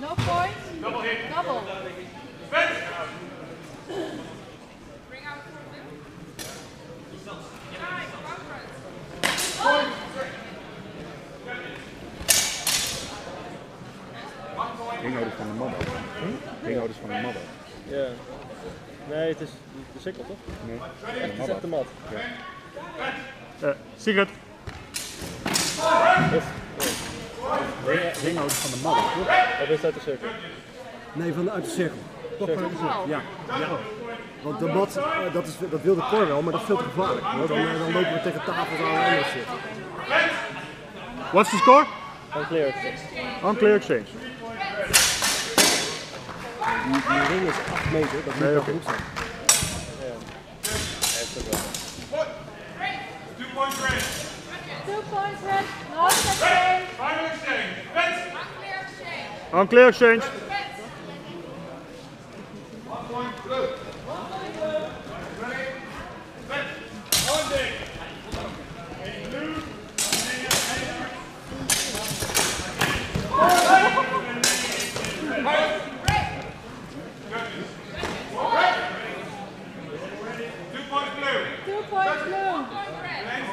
No point. Double hit. Double. Ringhouders van een modder. Ringhouders van een modder. Ja. Nee, het is de sikkel toch? Nee, Echt, het is echt de mat. Eh, Sigrid. Ring- Ringhouders van de modder. Of is dat de sikkel? Nee, van de, uit de cirkel. Cirkel. Ja, ja. Want de mat, eh, dat, is, dat wil de cor wel, maar dat is veel te gevaarlijk. Want dan, eh, dan lopen we tegen tafels aan en anders zitten. What's the score? Uncleared. Unclear exchange. Die, die ring is 8 meter, dat moet Nee, wel goed zijn. Two points red. No exchange. Unclear exchange. Two points blue. One point red. Time. Time in. Nikolai. In red. Luca. Ontdekking blue. Mama. Ontdekking red. Ronald. Two points red. Nikolai. Right now.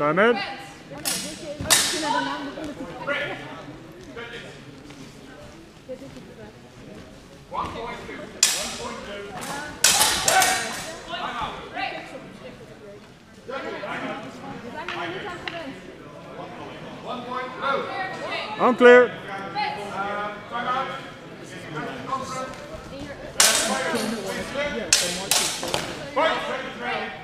aan gewend. Unclear. Yes.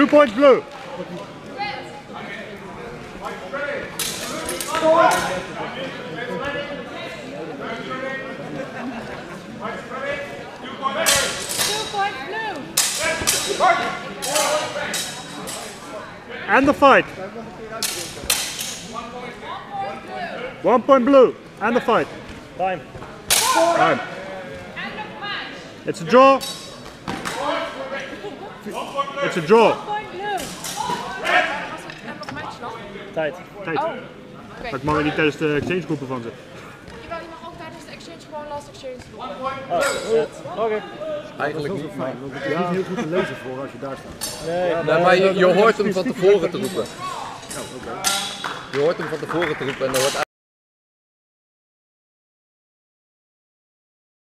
Two points blue. Two points blue. And the fight. One point blue. And the fight. Time. Time. It's a draw. It's a draw. Tijd. Tijd. Maar ik mag er niet tijdens de exchange groepen van zitten. Jawel, je mag ook tijdens de exchange gewoon last exchange. Oh. Oké. Eigenlijk niet. Fijn, want het is niet heel goed te lezen voor als je daar staat. Nee, Nee, maar je, je hoort hem van tevoren te roepen. Je hoort hem van tevoren te roepen en dan wordt